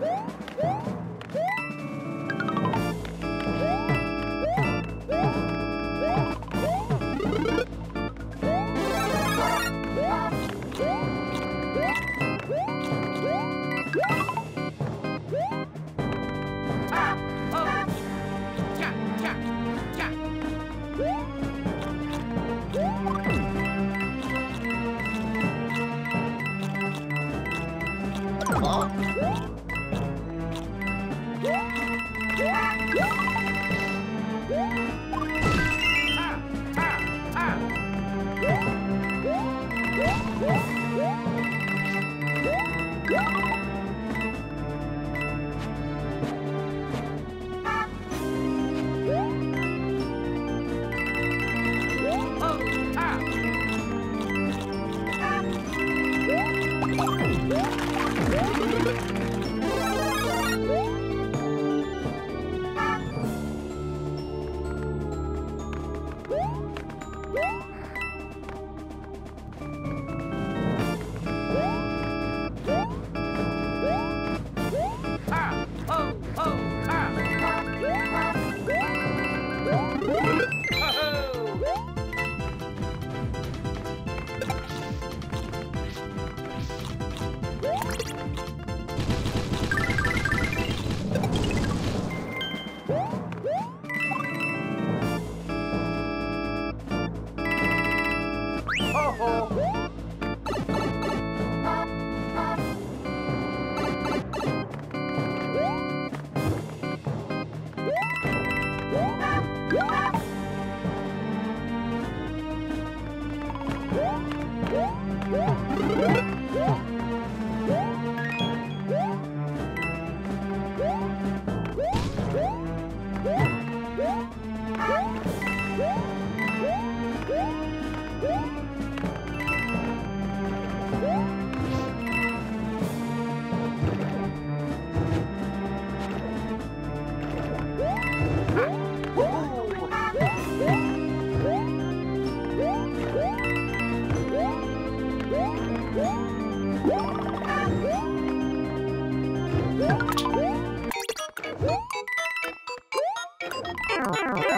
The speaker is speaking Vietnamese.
Woo! Yeah! Thank you. Wow, wow, wow.